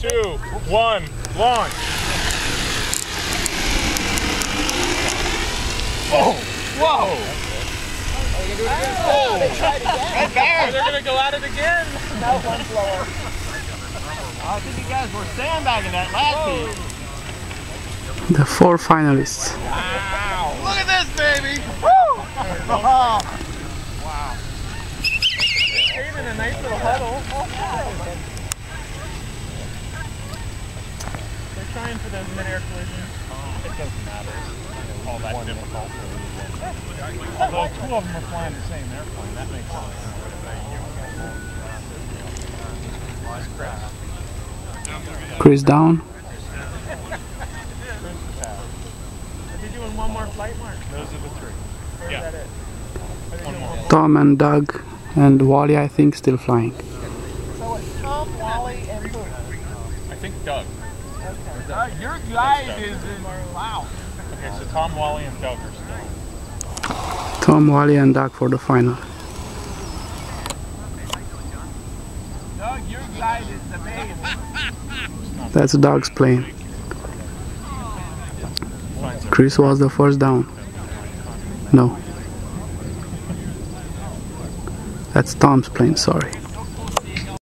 two, one, launch. Oh, whoa! Oh, they tried again. They're gonna go at it again. No, one blower. I think you guys were sandbagging that last team. The four finalists. Wow! Look at this, baby! wow. Creating a nice little huddle. They're for those mid-air collisions. It doesn't matter. All that difficult. Although two of them are flying the same airplane, that makes sense. Chris down. Are you doing one more flight, Mark? Those are the three. Or Yeah. is that it? Are they One doing more. Tom and Doug and Wally, I think, still flying. So it's Tom, Wally, and who? I think Doug. Okay. Uh, your guide is in. Wow. Okay, so Tom, Wally, and Doug are still. Tom, Wally, and Doug for the final. Doug, your guide is main. That's Doug's plane. Chris was the first down. No. That's Tom's plane, sorry.